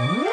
Woo!